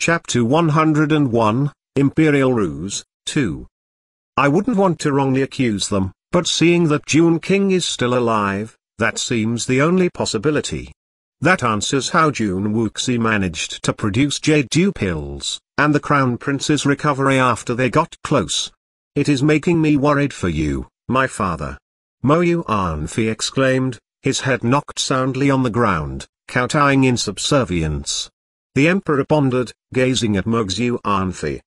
Chapter 101, Imperial Ruse, 2. I wouldn't want to wrongly accuse them, but seeing that Jun King is still alive, that seems the only possibility. That answers how Jun Wuxi managed to produce Jade Dew pills, and the Crown Prince's recovery after they got close. It is making me worried for you, my father. Mo Xuanfi exclaimed, his head knocked soundly on the ground, kowtowing in subservience. The emperor pondered, gazing at Mo Xuanfi.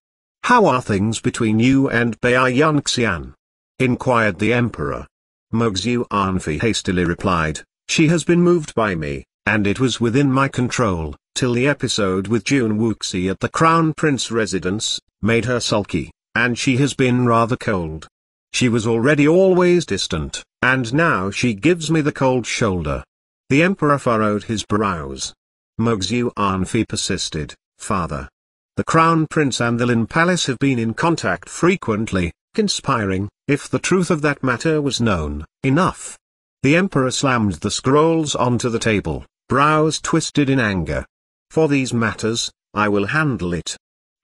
How are things between you and Bai Yunxian? inquired the emperor. Mo Xuanfi hastily replied, she has been moved by me, and it was within my control, till the episode with Jun Wuxi at the Crown Prince residence, made her sulky, and she has been rather cold. She was already always distant, and now she gives me the cold shoulder. The emperor furrowed his brows. Mo Xuanfi persisted, Father. The Crown Prince and the Lin Palace have been in contact frequently, conspiring, if the truth of that matter was known, enough. The emperor slammed the scrolls onto the table, brows twisted in anger. For these matters, I will handle it.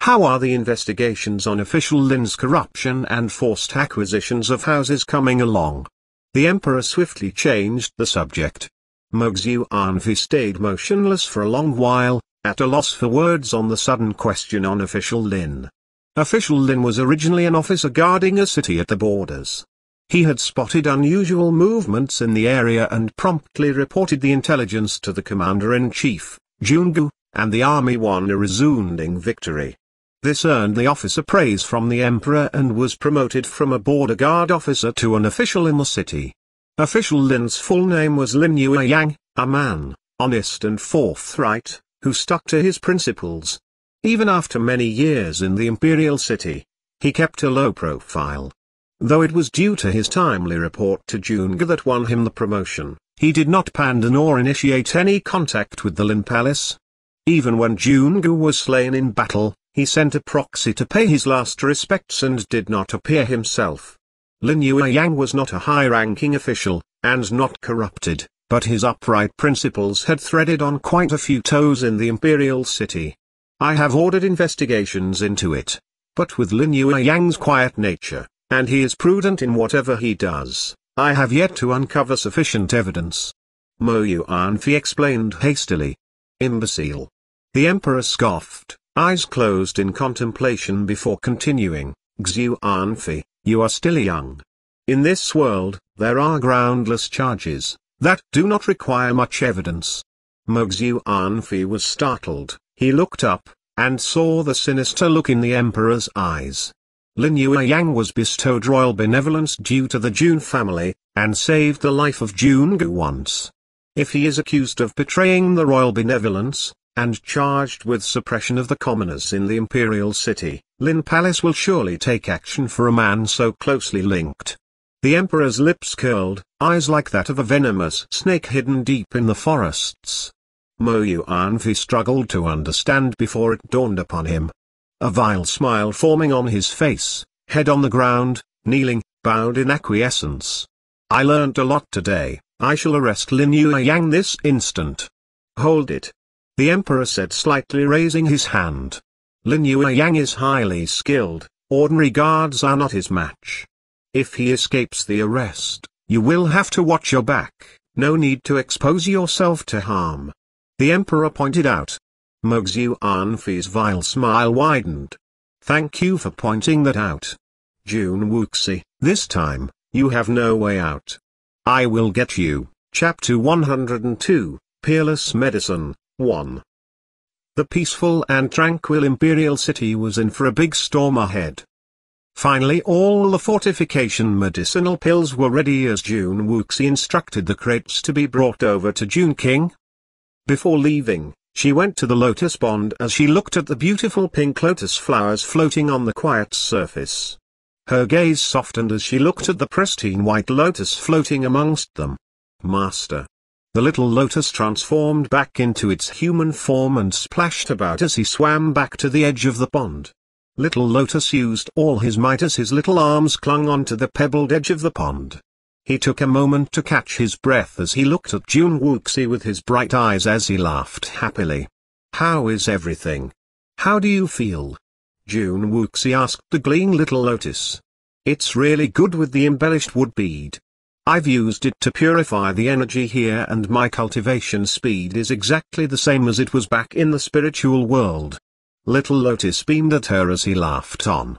How are the investigations on official Lin's corruption and forced acquisitions of houses coming along? The emperor swiftly changed the subject. Mo Xuanfi stayed motionless for a long while, at a loss for words on the sudden question on official Lin. Official Lin was originally an officer guarding a city at the borders. He had spotted unusual movements in the area and promptly reported the intelligence to the commander-in-chief, Jungu, and the army won a resounding victory. This earned the officer praise from the emperor and was promoted from a border guard officer to an official in the city. Official Lin's full name was Lin Yueyang, a man, honest and forthright, who stuck to his principles. Even after many years in the imperial city, he kept a low profile. Though it was due to his timely report to Jungu that won him the promotion, he did not pander nor initiate any contact with the Lin Palace. Even when Jungu was slain in battle, he sent a proxy to pay his last respects and did not appear himself. Lin Yueyang was not a high-ranking official, and not corrupted, but his upright principles had threaded on quite a few toes in the imperial city. I have ordered investigations into it. But with Lin Yueyang's quiet nature, and he is prudent in whatever he does. I have yet to uncover sufficient evidence. Mo Xuanfi explained hastily. Imbecile. The emperor scoffed, eyes closed in contemplation before continuing, Xuanfi, you are still young. In this world, there are groundless charges, that do not require much evidence. Mo Xuanfi was startled, he looked up, and saw the sinister look in the emperor's eyes. Lin Yueyang was bestowed royal benevolence due to the Jun family, and saved the life of Jungu once. If he is accused of betraying the royal benevolence, and charged with suppression of the commoners in the imperial city, Lin Palace will surely take action for a man so closely linked. The emperor's lips curled, eyes like that of a venomous snake hidden deep in the forests. Mo Xuanfi struggled to understand before it dawned upon him, a vile smile forming on his face, head on the ground, kneeling, bowed in acquiescence. I learned a lot today, I shall arrest Lin Yueyang this instant. Hold it. The emperor said slightly raising his hand. Lin Yueyang is highly skilled, ordinary guards are not his match. If he escapes the arrest, you will have to watch your back, no need to expose yourself to harm. The emperor pointed out, Mo Xuanfi's vile smile widened. Thank you for pointing that out. Jun Wuxi, this time, you have no way out. I will get you. Chapter 102, Peerless Medicine, 1. The peaceful and tranquil imperial city was in for a big storm ahead. Finally all the fortification medicinal pills were ready as Jun Wuxi instructed the crates to be brought over to Jun King. Before leaving, she went to the lotus pond as she looked at the beautiful pink lotus flowers floating on the quiet surface. Her gaze softened as she looked at the pristine white lotus floating amongst them. Master. The little lotus transformed back into its human form and splashed about as he swam back to the edge of the pond. Little Lotus used all his might as his little arms clung onto the pebbled edge of the pond. He took a moment to catch his breath as he looked at Jun Wuxi with his bright eyes as he laughed happily. How is everything? How do you feel? Jun Wuxi asked the gleaming little lotus. It's really good with the embellished wood bead. I've used it to purify the energy here and my cultivation speed is exactly the same as it was back in the spiritual world. Little Lotus beamed at her as he laughed on.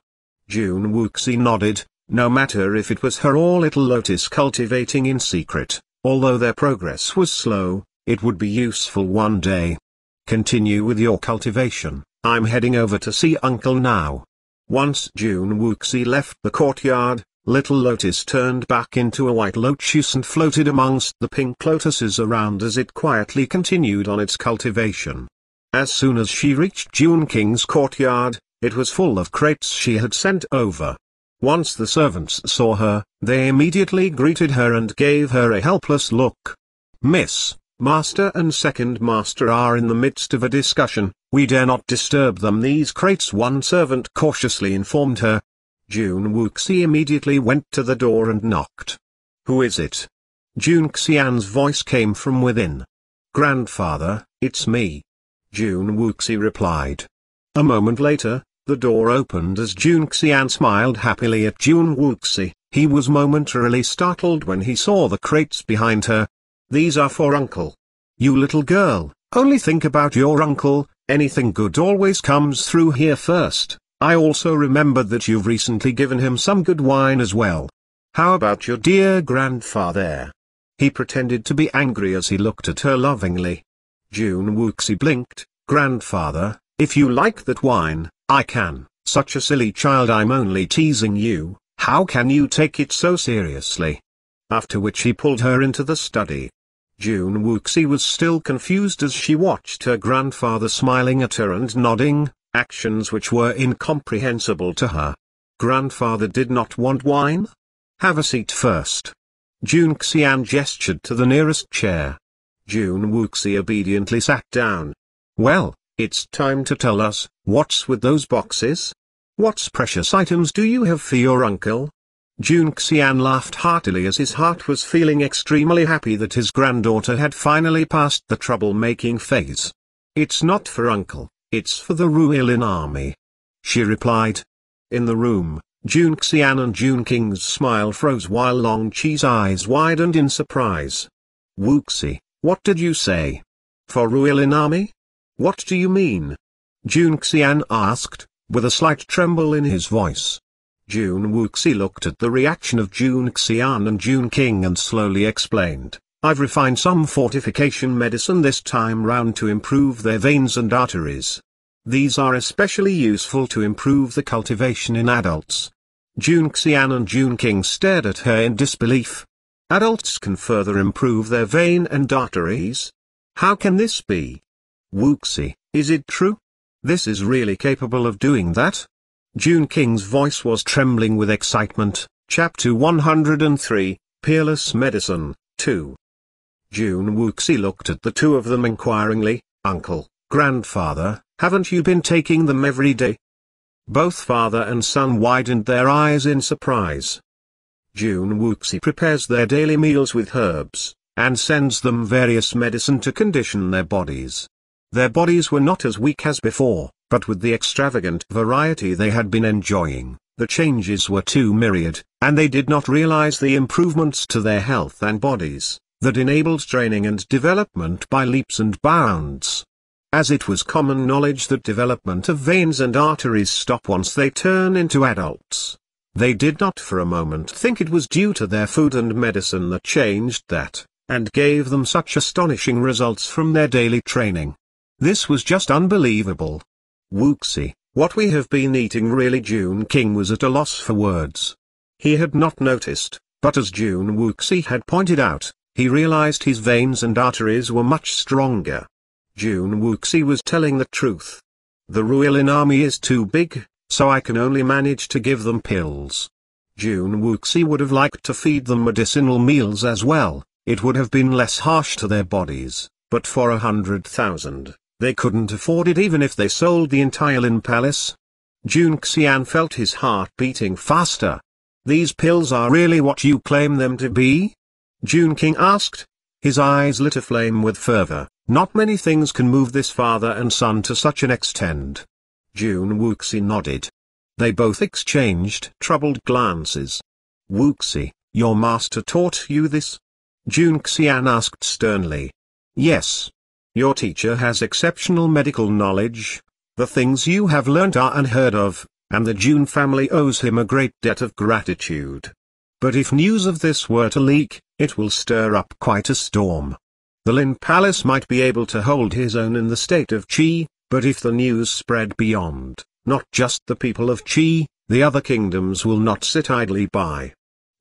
Jun Wuxi nodded, no matter if it was her or Little Lotus cultivating in secret, although their progress was slow, it would be useful one day. Continue with your cultivation, I'm heading over to see Uncle now. Once Jun Wuxi left the courtyard, Little Lotus turned back into a white lotus and floated amongst the pink lotuses around as it quietly continued on its cultivation. As soon as she reached Jun King's courtyard, it was full of crates she had sent over. Once the servants saw her, they immediately greeted her and gave her a helpless look. Miss, Master and Second Master are in the midst of a discussion, we dare not disturb them these crates one servant cautiously informed her, Jun Wuxi immediately went to the door and knocked. Who is it? Jun Xian's voice came from within. Grandfather, it's me. Jun Wuxi replied. A moment later, the door opened as Jun Xian smiled happily at Jun Wuxi. He was momentarily startled when he saw the crates behind her. These are for uncle. You little girl, only think about your uncle, anything good always comes through here first. I also remembered that you've recently given him some good wine as well. How about your dear grandfather? He pretended to be angry as he looked at her lovingly. Jun Wuxi blinked, Grandfather, if you like that wine, I can, such a silly child I'm only teasing you, how can you take it so seriously? After which he pulled her into the study. Jun Wuxi was still confused as she watched her grandfather smiling at her and nodding, actions which were incomprehensible to her. Grandfather did not want wine? Have a seat first. Jun Xian gestured to the nearest chair. Jun Wuxi obediently sat down. Well, it's time to tell us, what's with those boxes? What's precious items do you have for your uncle? Jun Xian laughed heartily as his heart was feeling extremely happy that his granddaughter had finally passed the troublemaking phase. It's not for uncle, it's for the Ruilin army. She replied. In the room, Jun Xian and Jun King's smile froze while Long Qi's eyes widened in surprise. Wuxi, what did you say? For Ruilin army? What do you mean? Jun Xian asked, with a slight tremble in his voice. Jun Wuxi looked at the reaction of Jun Xian and Jun King and slowly explained. I've refined some fortification medicine this time round to improve their veins and arteries. These are especially useful to improve the cultivation in adults. Jun Xian and Jun King stared at her in disbelief. Adults can further improve their vein and arteries? How can this be? Wuxi, is it true? This is really capable of doing that? Jun King's voice was trembling with excitement. Chapter 103, Peerless Medicine, 2. Jun Wuxi looked at the two of them inquiringly, Uncle, Grandfather, haven't you been taking them every day? Both father and son widened their eyes in surprise. Jun Wuxi prepares their daily meals with herbs, and sends them various medicine to condition their bodies. Their bodies were not as weak as before, but with the extravagant variety they had been enjoying, the changes were too myriad, and they did not realize the improvements to their health and bodies that enabled training and development by leaps and bounds. As it was common knowledge that development of veins and arteries stop once they turn into adults. They did not for a moment think it was due to their food and medicine that changed that, and gave them such astonishing results from their daily training. This was just unbelievable. Wuxi, what we have been eating really Jun King was at a loss for words. He had not noticed, but as Jun Wuxi had pointed out, he realized his veins and arteries were much stronger. Jun Wuxi was telling the truth. The Ruilin army is too big, so I can only manage to give them pills. Jun Wuxi would have liked to feed them medicinal meals as well, it would have been less harsh to their bodies, but for a hundred thousand, they couldn't afford it even if they sold the entire Lin Palace. Jun Xian felt his heart beating faster. These pills are really what you claim them to be? Jun King asked. His eyes lit aflame with fervor. Not many things can move this father and son to such an extent. Jun Wuxi nodded. They both exchanged troubled glances. Wuxi, your master taught you this? Jun Xian asked sternly. Yes. Your teacher has exceptional medical knowledge. The things you have learnt are unheard of, and the Jun family owes him a great debt of gratitude. But if news of this were to leak, it will stir up quite a storm. The Lin Palace might be able to hold his own in the state of Qi, but if the news spread beyond, not just the people of Qi, the other kingdoms will not sit idly by.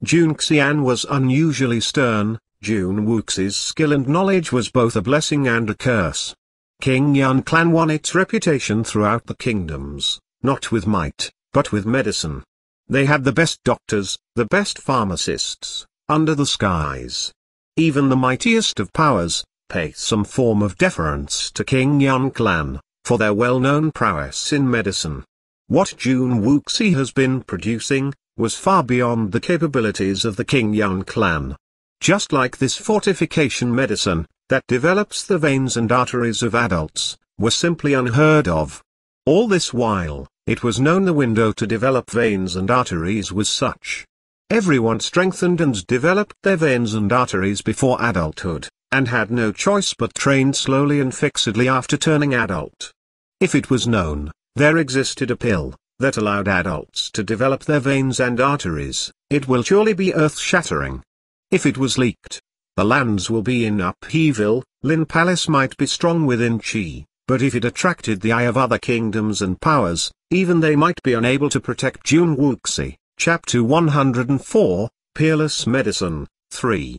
Jun Xian was unusually stern, Jun Wuxi's skill and knowledge was both a blessing and a curse. King Yan clan won its reputation throughout the kingdoms, not with might, but with medicine. They had the best doctors, the best pharmacists, under the skies. Even the mightiest of powers, pay some form of deference to King Yan clan, for their well-known prowess in medicine. What Jun Wuxi has been producing, was far beyond the capabilities of the King Yan clan. Just like this fortification medicine, that develops the veins and arteries of adults, were simply unheard of. All this while, it was known the window to develop veins and arteries was such. Everyone strengthened and developed their veins and arteries before adulthood, and had no choice but trained slowly and fixedly after turning adult. If it was known, there existed a pill, that allowed adults to develop their veins and arteries, it will surely be earth-shattering. If it was leaked, the lands will be in upheaval, Lin Palace might be strong within Qi, but if it attracted the eye of other kingdoms and powers, even they might be unable to protect Jun Wuxi. Chapter 104, Peerless Medicine, 3.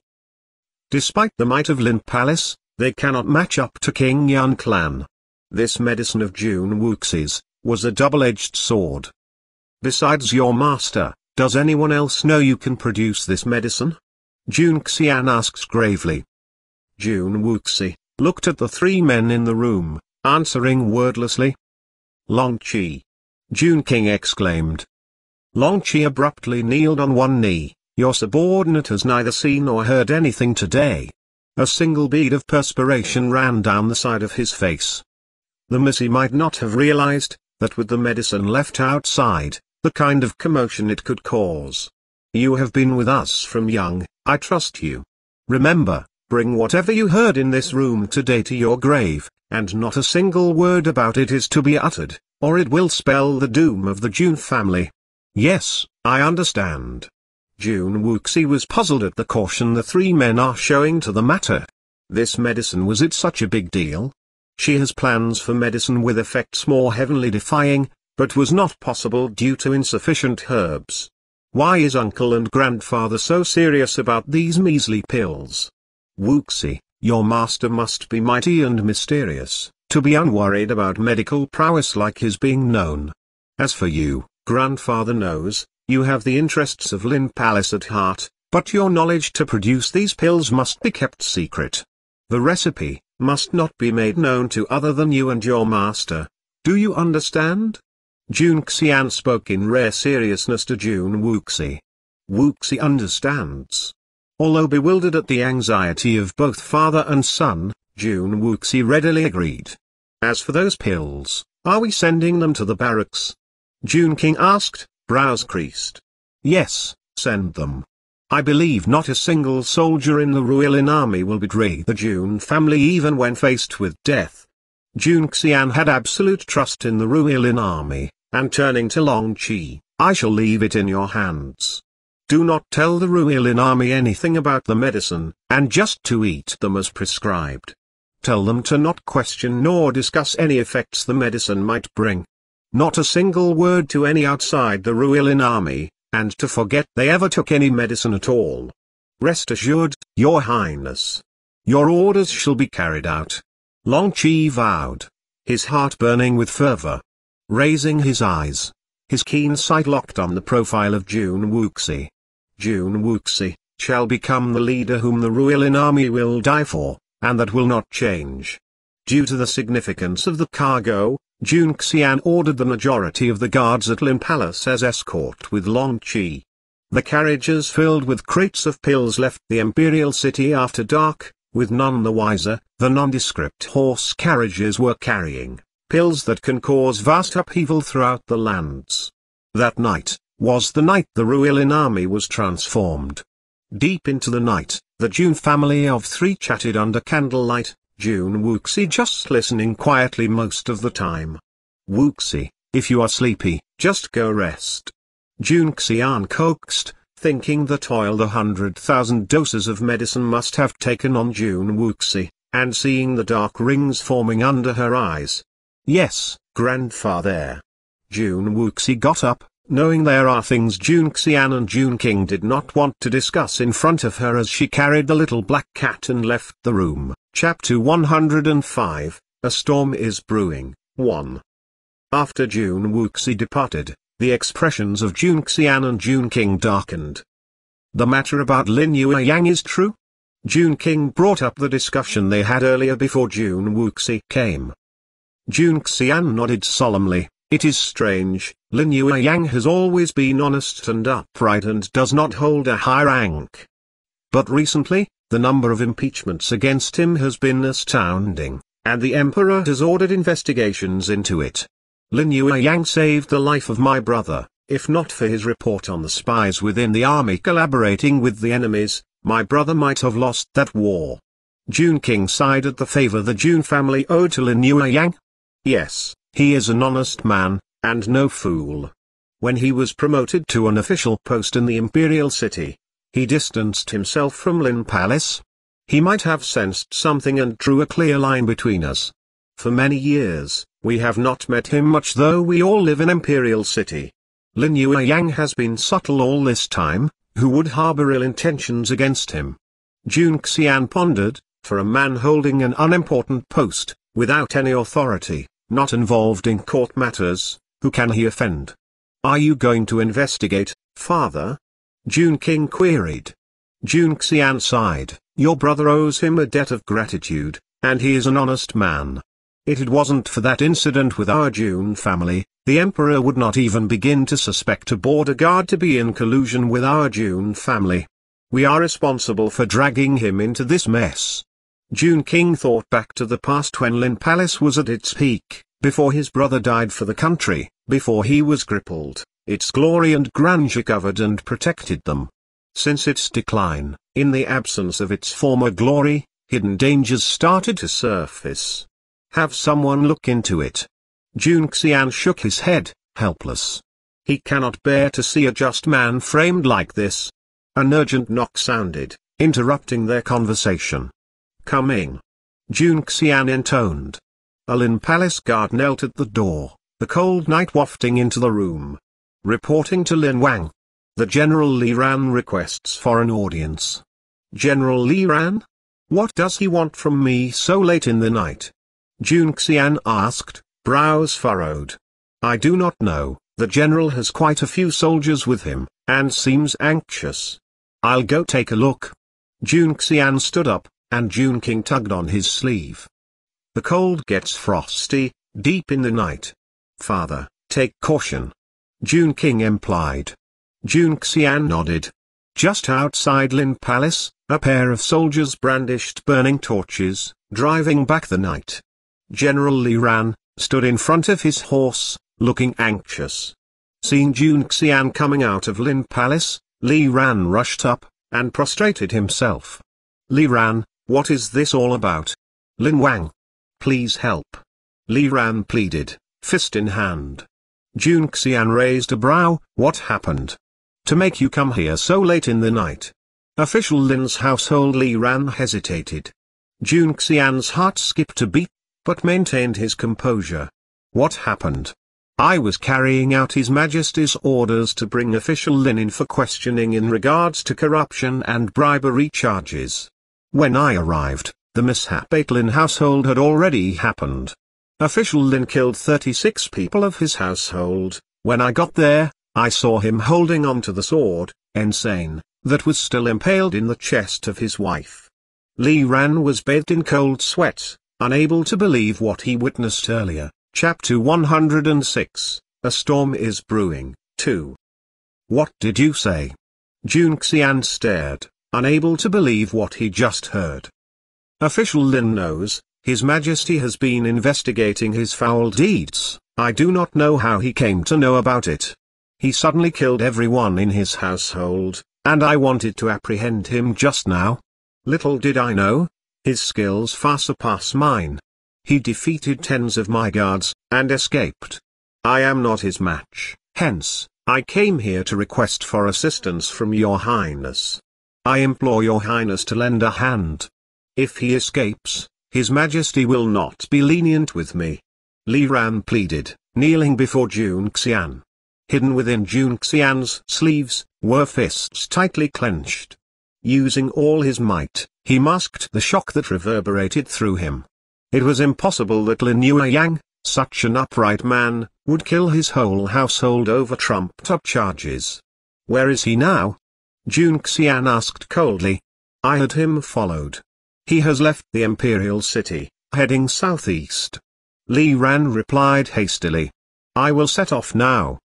Despite the might of Lin Palace, they cannot match up to King Yan clan. This medicine of Jun Wuxi's, was a double-edged sword. Besides your master, does anyone else know you can produce this medicine? Jun Xian asks gravely. Jun Wuxi, looked at the three men in the room, answering wordlessly. Long Qi. Jun King exclaimed. Long Qi abruptly kneeled on one knee, your subordinate has neither seen nor heard anything today. A single bead of perspiration ran down the side of his face. The Missy might not have realized, that with the medicine left outside, the kind of commotion it could cause. You have been with us from young, I trust you. Remember, bring whatever you heard in this room today to your grave, and not a single word about it is to be uttered, or it will spell the doom of the Jun family. Yes, I understand. Jun Wuxi was puzzled at the caution the three men are showing to the matter. This medicine was it such a big deal? She has plans for medicine with effects more heavenly defying, but was not possible due to insufficient herbs. Why is uncle and grandfather so serious about these measly pills? Wuxi, your master must be mighty and mysterious, to be unworried about medical prowess like his being known. As for you, grandfather knows, you have the interests of Lin Palace at heart, but your knowledge to produce these pills must be kept secret. The recipe, must not be made known to other than you and your master. Do you understand? Jun Xian spoke in rare seriousness to Jun Wuxi. Wuxi understands. Although bewildered at the anxiety of both father and son, Jun Wuxi readily agreed. As for those pills, are we sending them to the barracks? Jun King asked, brows creased. Yes, send them. I believe not a single soldier in the Ruilin army will betray the Jun family even when faced with death. Jun Xian had absolute trust in the Ruilin army. And turning to Long Qi, I shall leave it in your hands. Do not tell the Ruilin army anything about the medicine, and just to eat them as prescribed. Tell them to not question nor discuss any effects the medicine might bring. Not a single word to any outside the Ruilin army, and to forget they ever took any medicine at all. Rest assured, your highness. Your orders shall be carried out. Long Qi vowed, his heart burning with fervor. Raising his eyes, his keen sight locked on the profile of Jun Wuxi. Jun Wuxi, shall become the leader whom the Ruilin army will die for, and that will not change. Due to the significance of the cargo, Jun Xian ordered the majority of the guards at Lin Palace as escort with Long Qi. The carriages filled with crates of pills left the imperial city after dark, with none the wiser, the nondescript horse carriages were carrying pills that can cause vast upheaval throughout the lands. That night, was the night the Ruilin army was transformed. Deep into the night, the Jun family of three chatted under candlelight, Jun Wuxi just listening quietly most of the time. Wuxi, if you are sleepy, just go rest. Jun Xian coaxed, thinking that oil the hundred thousand doses of medicine must have taken on Jun Wuxi, and seeing the dark rings forming under her eyes. Yes, grandfather. Jun Wuxi got up, knowing there are things Jun Xian and Jun King did not want to discuss in front of her as she carried the little black cat and left the room. Chapter 105, A Storm is Brewing, 1. After Jun Wuxi departed, the expressions of Jun Xian and Jun King darkened. The matter about Lin Yang is true? Jun King brought up the discussion they had earlier before Jun Wuxi came. Jun Xian nodded solemnly, it is strange, Lin Yang has always been honest and upright and does not hold a high rank. But recently, the number of impeachments against him has been astounding, and the emperor has ordered investigations into it. Lin Yang saved the life of my brother, if not for his report on the spies within the army collaborating with the enemies, my brother might have lost that war. Jun King sighed at the favor the Jun family owed to Lin Yang. Yes, he is an honest man, and no fool. When he was promoted to an official post in the imperial city, he distanced himself from Lin Palace. He might have sensed something and drew a clear line between us. For many years, we have not met him much though we all live in Imperial City. Lin Yang has been subtle all this time, who would harbor ill intentions against him? Jun Xian pondered, for a man holding an unimportant post, without any authority, not involved in court matters, who can he offend? Are you going to investigate, father? Jun King queried. Jun Xian sighed, your brother owes him a debt of gratitude, and he is an honest man. If it wasn't for that incident with our Jun family, the emperor would not even begin to suspect a border guard to be in collusion with our Jun family. We are responsible for dragging him into this mess. Jun King thought back to the past when Lin Palace was at its peak, before his brother died for the country, before he was crippled, its glory and grandeur covered and protected them. Since its decline, in the absence of its former glory, hidden dangers started to surface. Have someone look into it. Jun Xian shook his head, helpless. He cannot bear to see a just man framed like this. An urgent knock sounded, interrupting their conversation. Coming. Jun Xian intoned. A Lin Palace guard knelt at the door, the cold night wafting into the room. Reporting to Lin Wang. The General Li Ran requests for an audience. General Li Ran? What does he want from me so late in the night? Jun Xian asked, brows furrowed. I do not know, the general has quite a few soldiers with him, and seems anxious. I'll go take a look. Jun Xian stood up, and Jun King tugged on his sleeve. The cold gets frosty, deep in the night. Father, take caution. Jun King implied. Jun Xian nodded. Just outside Lin Palace, a pair of soldiers brandished burning torches, driving back the night. General Li Ran, stood in front of his horse, looking anxious. Seeing Jun Xian coming out of Lin Palace, Li Ran rushed up, and prostrated himself. Li Ran, what is this all about? Lin Wang. Please help. Li Ran pleaded, fist in hand. Jun Xian raised a brow, what happened? To make you come here so late in the night? Official Lin's household Li Ran hesitated. Jun Xian's heart skipped a beat but maintained his composure. What happened? I was carrying out His Majesty's orders to bring official Lin in for questioning in regards to corruption and bribery charges. When I arrived, the mishap at Lin household had already happened. Official Lin killed 36 people of his household. When I got there, I saw him holding onto the sword, insane, that was still impaled in the chest of his wife. Li Ran was bathed in cold sweat, Unable to believe what he witnessed earlier, Chapter 106, A Storm is Brewing, 2. What did you say? Jun Xian stared, unable to believe what he just heard. Official Lin knows, His Majesty has been investigating his foul deeds, I do not know how he came to know about it. He suddenly killed everyone in his household, and I wanted to apprehend him just now. Little did I know, his skills far surpass mine. He defeated tens of my guards, and escaped. I am not his match, hence, I came here to request for assistance from your highness. I implore your highness to lend a hand. If he escapes, his Majesty will not be lenient with me. Li Ran pleaded, kneeling before Jun Xian. Hidden within Jun Xian's sleeves, were fists tightly clenched. Using all his might, he masked the shock that reverberated through him. It was impossible that Lin Yueyang, such an upright man, would kill his whole household over trumped-up charges. Where is he now? Jun Xian asked coldly. I had him followed. He has left the imperial city, heading southeast. Li Ran replied hastily. I will set off now.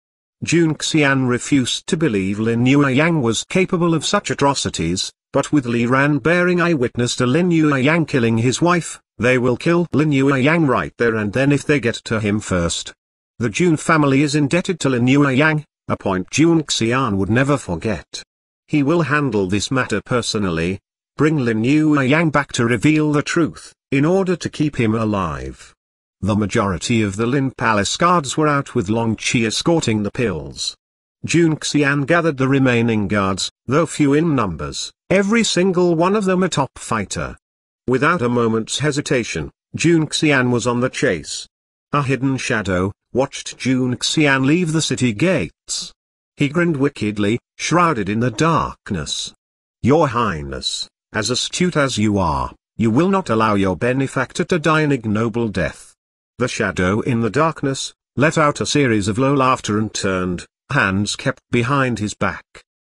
Jun Xian refused to believe Lin Yueyang was capable of such atrocities, but with Li Ran bearing eyewitness to Lin Yueyang killing his wife, they will kill Lin Yueyang right there and then if they get to him first. The Jun family is indebted to Lin Yueyang, a point Jun Xian would never forget. He will handle this matter personally, Bring Lin Yang back to reveal the truth, in order to keep him alive. The majority of the Lin Palace guards were out with Long Qi escorting the pills. Jun Xian gathered the remaining guards, though few in numbers, every single one of them a top fighter. Without a moment's hesitation, Jun Xian was on the chase. A hidden shadow, watched Jun Xian leave the city gates. He grinned wickedly, shrouded in the darkness. Your Highness, as astute as you are, you will not allow your benefactor to die an ignoble death. The shadow in the darkness, let out a series of low laughter and turned, hands kept behind his back.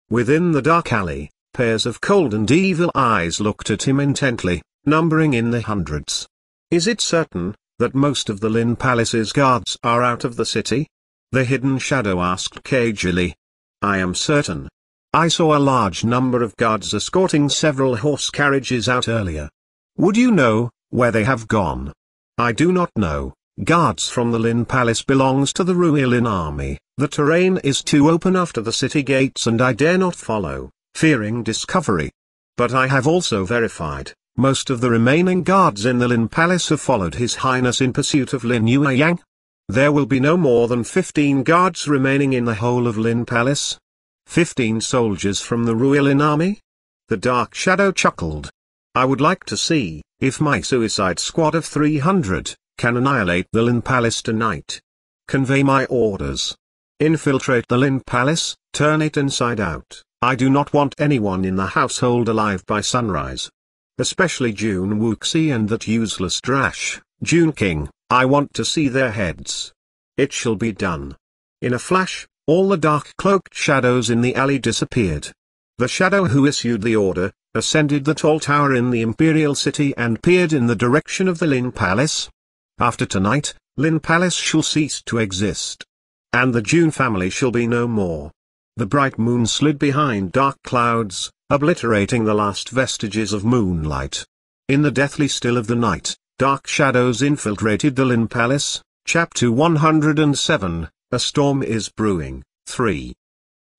Within the dark alley, pairs of cold and evil eyes looked at him intently, numbering in the hundreds. Is it certain, that most of the Lin Palace's guards are out of the city? The hidden shadow asked cagily. I am certain, I saw a large number of guards escorting several horse carriages out earlier. Would you know, where they have gone? I do not know. Guards from the Lin Palace belongs to the Ruilin army. The terrain is too open after the city gates and I dare not follow, fearing discovery. But I have also verified, most of the remaining guards in the Lin Palace have followed His Highness in pursuit of Lin Yueyang. There will be no more than 15 guards remaining in the whole of Lin Palace. Fifteen soldiers from the Ruilin army? The Dark Shadow chuckled. I would like to see, if my suicide squad of 300, can annihilate the Lin Palace tonight. Convey my orders. Infiltrate the Lin Palace, turn it inside out. I do not want anyone in the household alive by sunrise. Especially Jun Wuxi and that useless Drash, Jun King, I want to see their heads. It shall be done. In a flash, all the dark cloaked shadows in the alley disappeared. The shadow who issued the order, ascended the tall tower in the imperial city and peered in the direction of the Lin Palace. After tonight, Lin Palace shall cease to exist. And the Jun family shall be no more. The bright moon slid behind dark clouds, obliterating the last vestiges of moonlight. In the deathly still of the night, dark shadows infiltrated the Lin Palace, chapter 107, a storm is brewing. 3.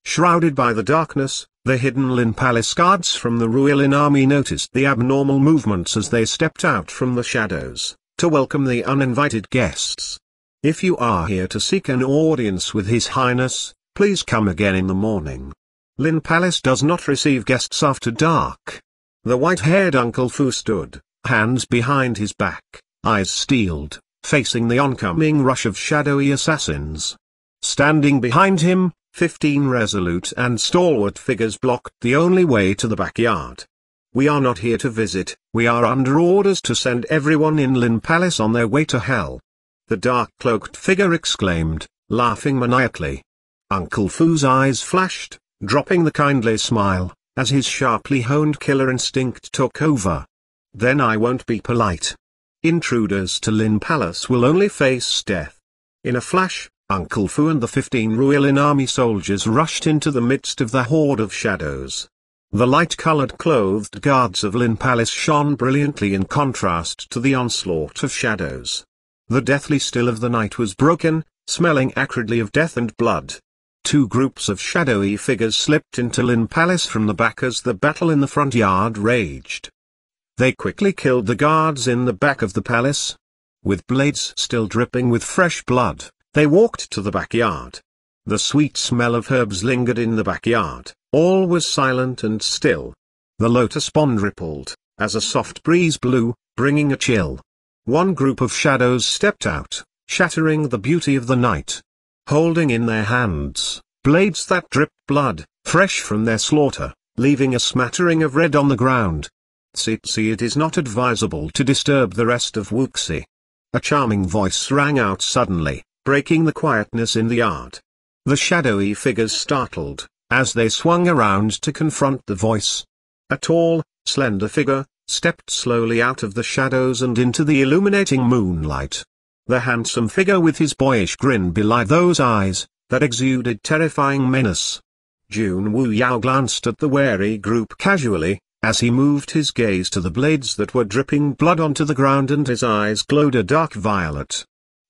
Shrouded by the darkness, the hidden Lin Palace guards from the Ruilin army noticed the abnormal movements as they stepped out from the shadows, to welcome the uninvited guests. If you are here to seek an audience with His Highness, please come again in the morning. Lin Palace does not receive guests after dark. The white-haired Uncle Fu stood, hands behind his back, eyes steeled, facing the oncoming rush of shadowy assassins. Standing behind him, fifteen resolute and stalwart figures blocked the only way to the backyard. We are not here to visit, we are under orders to send everyone in Lin Palace on their way to hell. The dark-cloaked figure exclaimed, laughing maniacally. Uncle Fu's eyes flashed, dropping the kindly smile, as his sharply honed killer instinct took over. Then I won't be polite. Intruders to Lin Palace will only face death. In a flash, Uncle Fu and the fifteen Ruilin army soldiers rushed into the midst of the horde of shadows. The light-colored clothed guards of Lin Palace shone brilliantly in contrast to the onslaught of shadows. The deathly still of the night was broken, smelling acridly of death and blood. Two groups of shadowy figures slipped into Lin Palace from the back as the battle in the front yard raged. They quickly killed the guards in the back of the palace. With blades still dripping with fresh blood, they walked to the backyard. The sweet smell of herbs lingered in the backyard, all was silent and still. The lotus pond rippled, as a soft breeze blew, bringing a chill. One group of shadows stepped out, shattering the beauty of the night. Holding in their hands, blades that dripped blood, fresh from their slaughter, leaving a smattering of red on the ground. Tsitsi it is not advisable to disturb the rest of Wuxi. A charming voice rang out suddenly, breaking the quietness in the yard. The shadowy figures startled, as they swung around to confront the voice. A tall, slender figure, stepped slowly out of the shadows and into the illuminating moonlight. The handsome figure with his boyish grin belied those eyes, that exuded terrifying menace. Jun Wu Yao glanced at the wary group casually, as he moved his gaze to the blades that were dripping blood onto the ground and his eyes glowed a dark violet.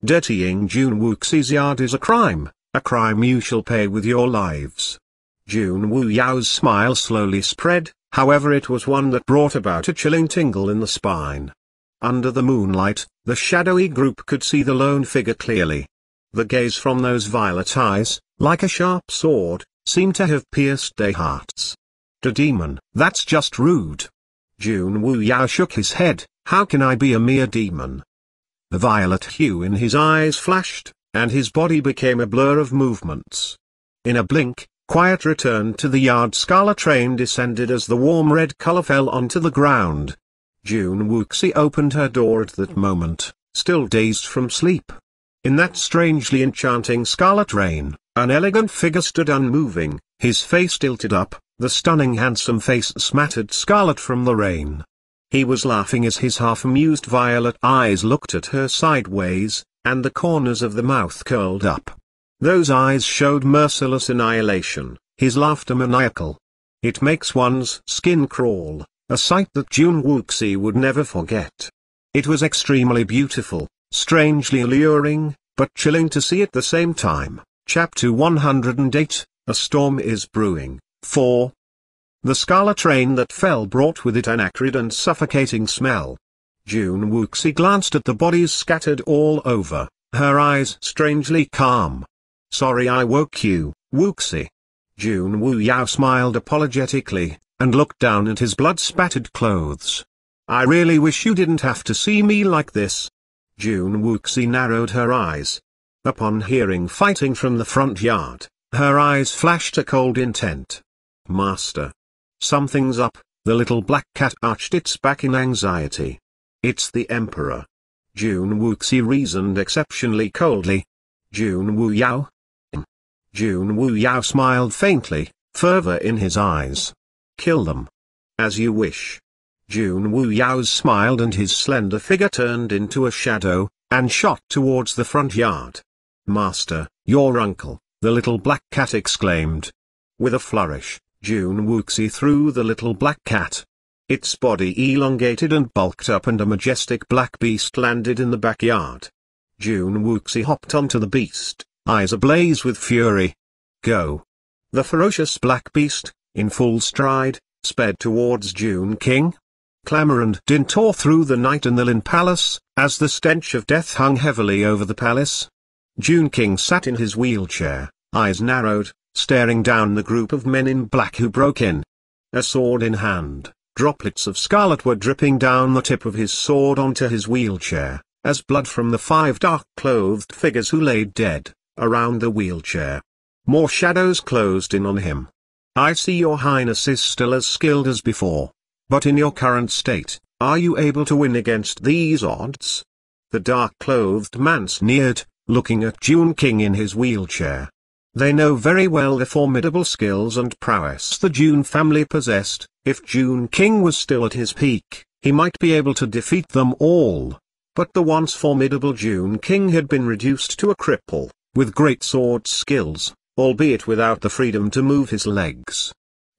Dirtying Jun Wuxi's yard is a crime, a crime you shall pay with your lives. Jun Wu Yao's smile slowly spread, however it was one that brought about a chilling tingle in the spine. Under the moonlight, the shadowy group could see the lone figure clearly. The gaze from those violet eyes, like a sharp sword, seemed to have pierced their hearts. The demon, that's just rude. Jun Wu Yao shook his head, how can I be a mere demon? The violet hue in his eyes flashed, and his body became a blur of movements. In a blink, quiet returned to the yard Scarlet Rain descended as the warm red color fell onto the ground. Jun Wuxi opened her door at that moment, still dazed from sleep. In that strangely enchanting scarlet rain, an elegant figure stood unmoving, his face tilted up, the stunning handsome face smattered scarlet from the rain. He was laughing as his half-amused violet eyes looked at her sideways, and the corners of the mouth curled up. Those eyes showed merciless annihilation, his laughter maniacal. It makes one's skin crawl, a sight that Jun Wuxi would never forget. It was extremely beautiful, strangely alluring, but chilling to see at the same time. Chapter 108, A Storm is Brewing, 4. The scarlet rain that fell brought with it an acrid and suffocating smell. Jun Wuxi glanced at the bodies scattered all over, her eyes strangely calm. Sorry I woke you, Wuxi. Jun Wu Yao smiled apologetically, and looked down at his blood-spattered clothes. I really wish you didn't have to see me like this. Jun Wuxi narrowed her eyes. Upon hearing fighting from the front yard, her eyes flashed a cold intent. Master. Something's up, the little black cat arched its back in anxiety. It's the Emperor. Jun Wuxi reasoned exceptionally coldly. Jun Wu Yao? Jun Wu Yao smiled faintly, fervor in his eyes. Kill them. As you wish. Jun Wu Yao smiled and his slender figure turned into a shadow, and shot towards the front yard. Master, your uncle, the little black cat exclaimed. With a flourish, Jun Wuxi threw the little black cat, its body elongated and bulked up and a majestic black beast landed in the backyard. Jun Wuxi hopped onto the beast, eyes ablaze with fury. Go! The ferocious black beast, in full stride, sped towards Jun King. Clamor and din tore through the night in the Lin Palace, as the stench of death hung heavily over the palace. June King sat in his wheelchair, eyes narrowed, staring down the group of men in black who broke in. A sword in hand, Droplets of scarlet were dripping down the tip of his sword onto his wheelchair, as blood from the five dark-clothed figures who lay dead, around the wheelchair. More shadows closed in on him. I see your highness is still as skilled as before. But in your current state, are you able to win against these odds? The dark-clothed man sneered, looking at Jun King in his wheelchair. They know very well the formidable skills and prowess the Jun family possessed, if Jun King was still at his peak, he might be able to defeat them all. But the once formidable Jun King had been reduced to a cripple, with great sword skills, albeit without the freedom to move his legs.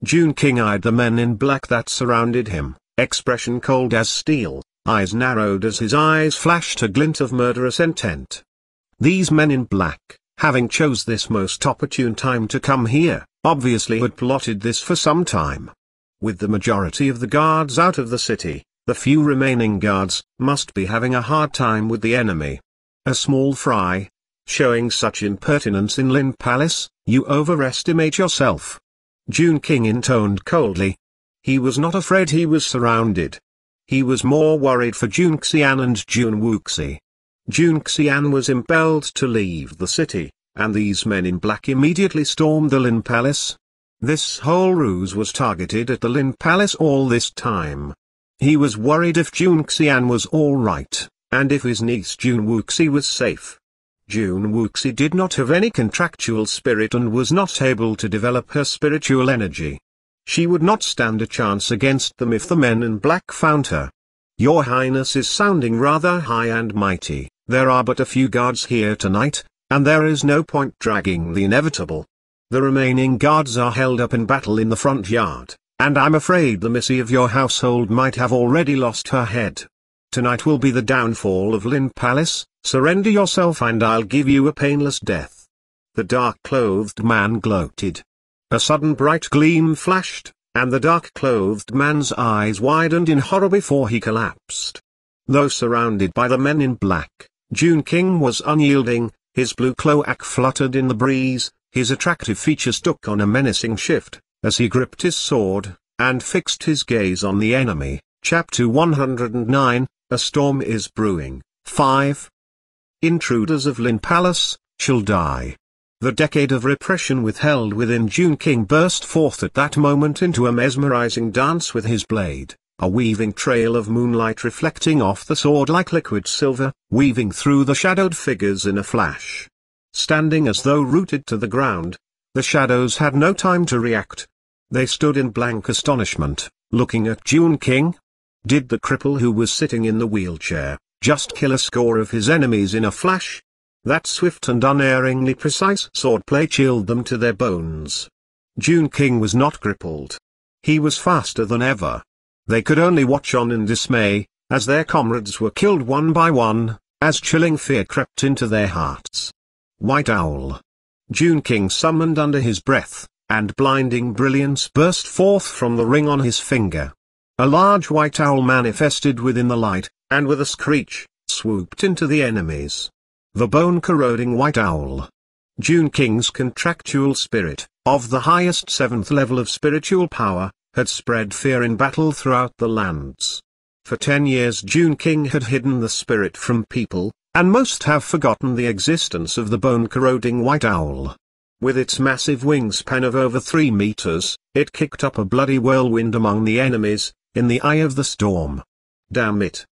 Jun King eyed the men in black that surrounded him, expression cold as steel, eyes narrowed as his eyes flashed a glint of murderous intent. These men in black, having chose this most opportune time to come here, obviously had plotted this for some time. With the majority of the guards out of the city, the few remaining guards must be having a hard time with the enemy. A small fry, showing such impertinence in Lin Palace, you overestimate yourself. Jun King intoned coldly. He was not afraid he was surrounded. He was more worried for Jun Xian and Jun Wuxi. Jun Xian was impelled to leave the city, and these men in black immediately stormed the Lin Palace. This whole ruse was targeted at the Lin Palace all this time. He was worried if Jun Xian was alright, and if his niece Jun Wuxi was safe. Jun Wuxi did not have any contractual spirit and was not able to develop her spiritual energy. She would not stand a chance against them if the men in black found her. Your Highness is sounding rather high and mighty, there are but a few guards here tonight, and there is no point dragging the inevitable. The remaining guards are held up in battle in the front yard. And I'm afraid the missy of your household might have already lost her head. Tonight will be the downfall of Lin Palace, surrender yourself and I'll give you a painless death. The dark-clothed man gloated. A sudden bright gleam flashed, and the dark-clothed man's eyes widened in horror before he collapsed. Though surrounded by the men in black, Jun King was unyielding, his blue cloak fluttered in the breeze, his attractive features took on a menacing shift, as he gripped his sword, and fixed his gaze on the enemy. Chapter 109, A Storm is Brewing, 5. Intruders of Lin Palace, shall die. The decade of repression withheld within Jun King burst forth at that moment into a mesmerizing dance with his blade, a weaving trail of moonlight reflecting off the sword like liquid silver, weaving through the shadowed figures in a flash. Standing as though rooted to the ground, the shadows had no time to react. They stood in blank astonishment, looking at Jun King. Did the cripple who was sitting in the wheelchair, just kill a score of his enemies in a flash? That swift and unerringly precise swordplay chilled them to their bones. Jun King was not crippled. He was faster than ever. They could only watch on in dismay, as their comrades were killed one by one, as chilling fear crept into their hearts. White Owl, Jun King summoned under his breath, and blinding brilliance burst forth from the ring on his finger. A large white owl manifested within the light, and with a screech, swooped into the enemies. The bone-corroding white owl. Jun King's contractual spirit, of the highest seventh level of spiritual power, had spread fear in battle throughout the lands. For ten years Jun King had hidden the spirit from people, and most have forgotten the existence of the bone-corroding white owl. With its massive wingspan of over three meters, it kicked up a bloody whirlwind among the enemies, in the eye of the storm. Damn it.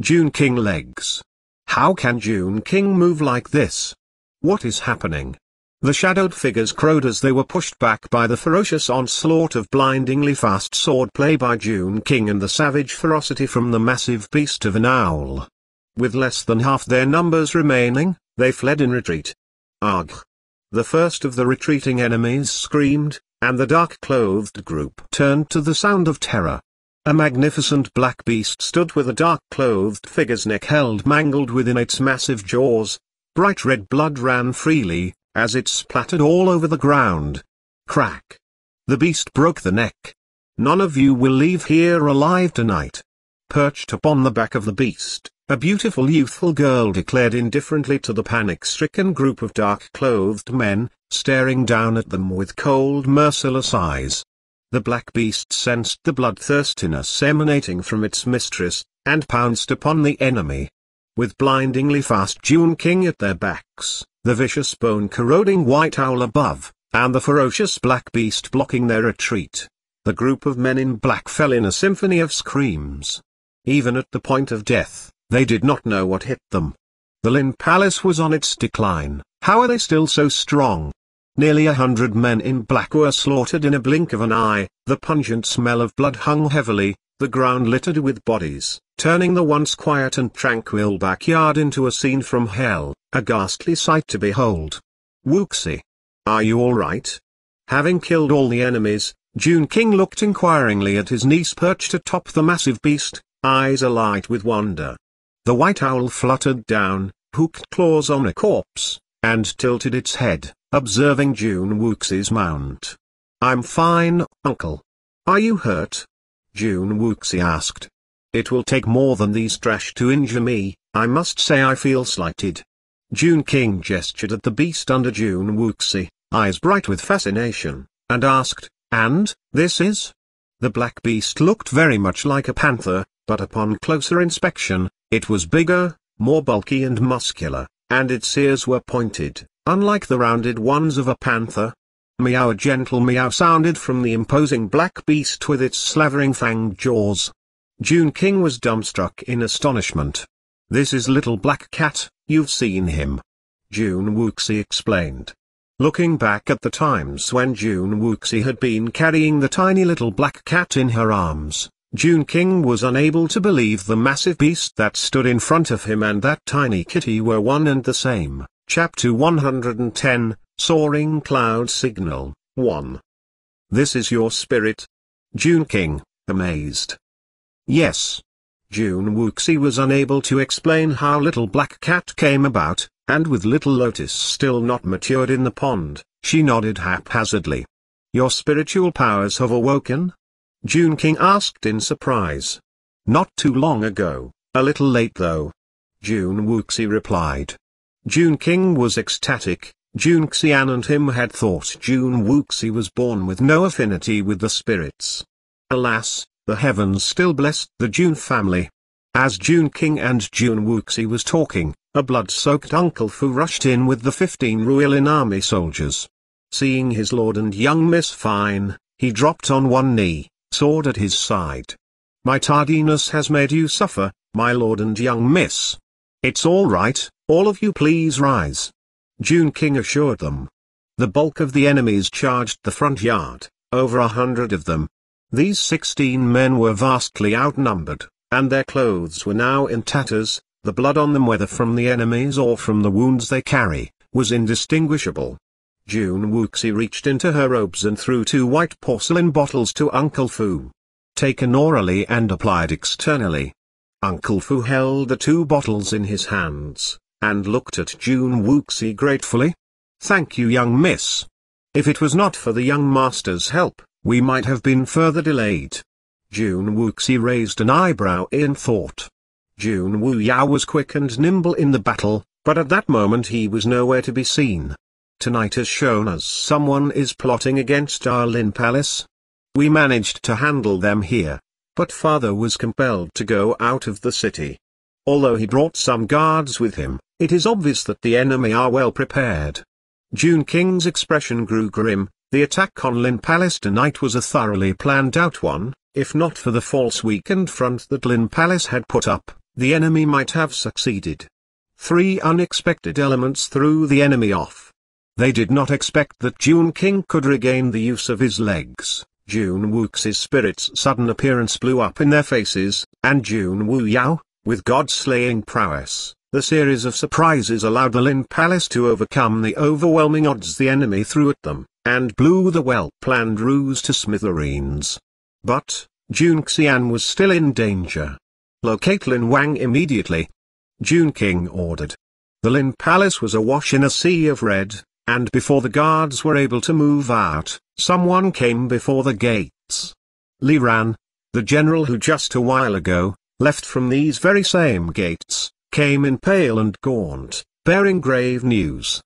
Jun King legs. How can Jun King move like this? What is happening? The shadowed figures crowed as they were pushed back by the ferocious onslaught of blindingly fast swordplay by Jun King and the savage ferocity from the massive beast of an owl. With less than half their numbers remaining, they fled in retreat. Ugh! The first of the retreating enemies screamed, and the dark-clothed group turned to the sound of terror. A magnificent black beast stood with a dark-clothed figure's neck held mangled within its massive jaws. Bright red blood ran freely, as it splattered all over the ground. Crack! The beast broke the neck. None of you will leave here alive tonight. Perched upon the back of the beast, a beautiful youthful girl declared indifferently to the panic-stricken group of dark-clothed men, staring down at them with cold merciless eyes. The black beast sensed the bloodthirstiness emanating from its mistress, and pounced upon the enemy. With blindingly fast Jun King at their backs, the vicious bone-corroding white owl above, and the ferocious black beast blocking their retreat, the group of men in black fell in a symphony of screams. Even at the point of death, they did not know what hit them. The Lin Palace was on its decline, how are they still so strong? Nearly a hundred men in black were slaughtered in a blink of an eye, the pungent smell of blood hung heavily, the ground littered with bodies, turning the once quiet and tranquil backyard into a scene from hell, a ghastly sight to behold. Wuxi. Are you alright? Having killed all the enemies, Jun King looked inquiringly at his niece perched atop the massive beast, eyes alight with wonder. The white owl fluttered down, hooked claws on a corpse, and tilted its head, observing Jun Wuxie's mount. I'm fine, uncle. Are you hurt? Jun Wuxie asked. It will take more than these trash to injure me, I must say I feel slighted. Jun King gestured at the beast under Jun Wuxie, eyes bright with fascination, and asked, and, this is? The black beast looked very much like a panther, but upon closer inspection, it was bigger, more bulky and muscular, and its ears were pointed, unlike the rounded ones of a panther. Meow a gentle meow sounded from the imposing black beast with its slavering fanged jaws. Jun King was dumbstruck in astonishment. This is Little Black Cat, you've seen him. Jun Wuxi explained. Looking back at the times when Jun Wuxi had been carrying the tiny little black cat in her arms, Jun King was unable to believe the massive beast that stood in front of him and that tiny kitty were one and the same. Chapter 110, Soaring Cloud Signal, 1. This is your spirit? Jun King, amazed. Yes. Jun Wuxie was unable to explain how Little Black Cat came about, and with Little Lotus still not matured in the pond, she nodded haphazardly. Your spiritual powers have awoken? Jun King asked in surprise. Not too long ago, a little late though. Jun Wuxie replied. Jun King was ecstatic, Jun Xian and him had thought Jun Wuxie was born with no affinity with the spirits. Alas, the heavens still blessed the Jun family. As Jun King and Jun Wuxie was talking, a blood-soaked Uncle Fu rushed in with the 15 Ruilin army soldiers. Seeing his lord and young Miss Fine, he dropped on one knee, sword at his side. My tardiness has made you suffer, my lord and young miss. It's all right, all of you please rise. Jun King assured them. The bulk of the enemies charged the front yard, over a hundred of them, these sixteen men were vastly outnumbered, and their clothes were now in tatters, the blood on them whether from the enemies or from the wounds they carry, was indistinguishable. Jun Wuxi reached into her robes and threw two white porcelain bottles to Uncle Fu. Taken orally and applied externally. Uncle Fu held the two bottles in his hands, and looked at Jun Wuxi gratefully. Thank you young miss. If it was not for the young master's help, we might have been further delayed. Jun Wuxi raised an eyebrow in thought. Jun Wu Yao was quick and nimble in the battle, but at that moment he was nowhere to be seen. Tonight has shown us someone is plotting against our Lin Palace. We managed to handle them here, but father was compelled to go out of the city. Although he brought some guards with him, it is obvious that the enemy are well prepared. Jun King's expression grew grim, the attack on Lin Palace tonight was a thoroughly planned out one, if not for the false weakened front that Lin Palace had put up, the enemy might have succeeded. Three unexpected elements threw the enemy off. They did not expect that Jun King could regain the use of his legs. Jun Wuxie's spirit's sudden appearance blew up in their faces, and Jun Wu Yao, with god-slaying prowess, the series of surprises allowed the Lin Palace to overcome the overwhelming odds the enemy threw at them and blew the well-planned ruse to smithereens. But, Jun Xian was still in danger. Locate Lin Wang immediately. Jun King ordered. The Lin Palace was awash in a sea of red, and before the guards were able to move out, someone came before the gates. Li Ran, the general who just a while ago, left from these very same gates, came in pale and gaunt, bearing grave news.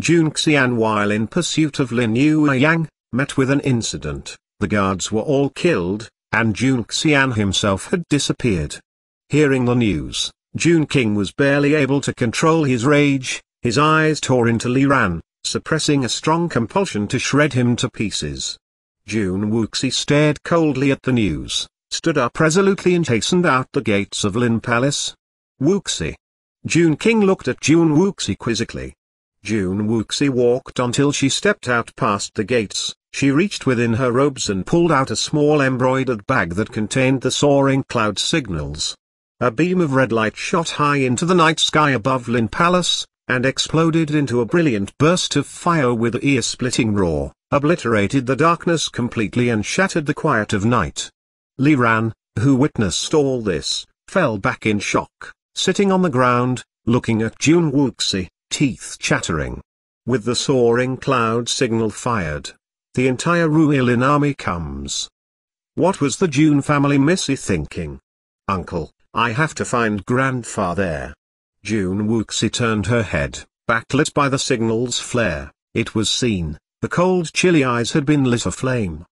Jun Xian while in pursuit of Lin Yueyang, met with an incident, the guards were all killed, and Jun Xian himself had disappeared. Hearing the news, Jun King was barely able to control his rage, his eyes tore into Li Ran, suppressing a strong compulsion to shred him to pieces. Jun Wuxi stared coldly at the news, stood up resolutely and hastened out the gates of Lin Palace. Wuxi. Jun King looked at Jun Wuxi quizzically. Jun Wuxi walked until she stepped out past the gates, she reached within her robes and pulled out a small embroidered bag that contained the soaring cloud signals. A beam of red light shot high into the night sky above Lin Palace, and exploded into a brilliant burst of fire with a ear-splitting roar. obliterated the darkness completely and shattered the quiet of night. Li Ran, who witnessed all this, fell back in shock, sitting on the ground, looking at Jun Wuxi, teeth chattering. With the soaring cloud signal fired, the entire Ruilin army comes. What was the Jun family Missy thinking? Uncle, I have to find grandfather. Jun Wuxi turned her head, backlit by the signal's flare, it was seen, the cold chilly eyes had been lit aflame.